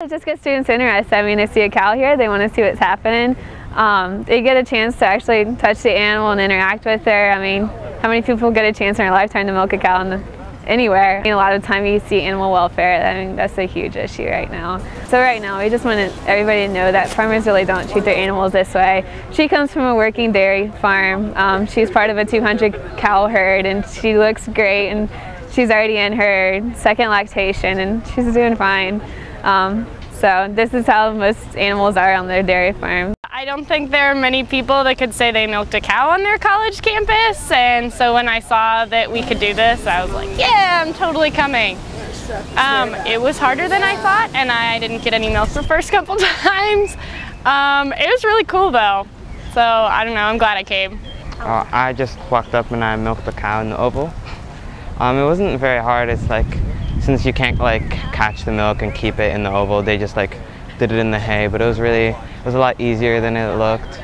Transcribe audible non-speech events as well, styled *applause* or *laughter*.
It just gets students interested. I mean, they see a cow here, they want to see what's happening. Um, they get a chance to actually touch the animal and interact with her. I mean, how many people get a chance in their lifetime to milk a cow the, anywhere? I mean, a lot of time you see animal welfare. I mean, that's a huge issue right now. So right now, we just want everybody to know that farmers really don't treat their animals this way. She comes from a working dairy farm. Um, she's part of a 200 cow herd, and she looks great. And she's already in her second lactation, and she's doing fine. Um, so this is how most animals are on their dairy farm. I don't think there are many people that could say they milked a cow on their college campus and so when I saw that we could do this I was like yeah I'm totally coming. Um, it was harder than I thought and I didn't get any milk the first *laughs* couple times. Um, it was really cool though so I don't know I'm glad I came. Uh, I just walked up and I milked the cow in the oval. Um, it wasn't very hard it's like since you can't like catch the milk and keep it in the oval, they just like did it in the hay. But it was really, it was a lot easier than it looked.